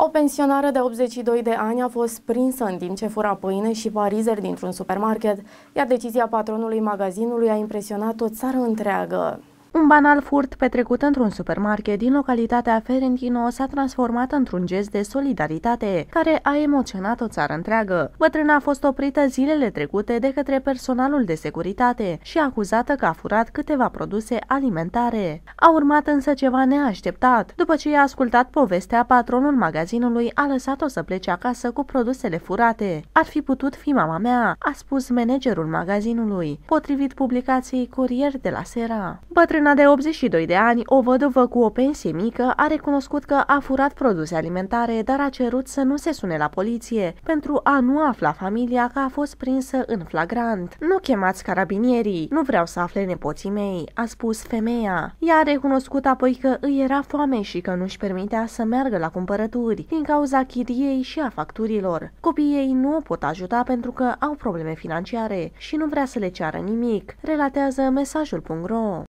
O pensionară de 82 de ani a fost prinsă în timp ce fura pâine și parizeri dintr-un supermarket, iar decizia patronului magazinului a impresionat o țară întreagă. Un banal furt petrecut într-un supermarket din localitatea Ferentino s-a transformat într-un gest de solidaritate care a emoționat o țară întreagă. Bătrâna a fost oprită zilele trecute de către personalul de securitate și acuzată că a furat câteva produse alimentare. A urmat însă ceva neașteptat. După ce i-a ascultat povestea, patronul magazinului a lăsat-o să plece acasă cu produsele furate. Ar fi putut fi mama mea, a spus managerul magazinului, potrivit publicației Curier de la Sera. Bătrâna Bătrâna de 82 de ani, o văduvă cu o pensie mică, a recunoscut că a furat produse alimentare, dar a cerut să nu se sune la poliție, pentru a nu afla familia că a fost prinsă în flagrant. Nu chemați carabinierii, nu vreau să afle nepoții mei, a spus femeia. Ea a recunoscut apoi că îi era foame și că nu-și permitea să meargă la cumpărături, din cauza chiriei și a facturilor. Copiii ei nu o pot ajuta pentru că au probleme financiare și nu vrea să le ceară nimic, relatează mesajul.ro.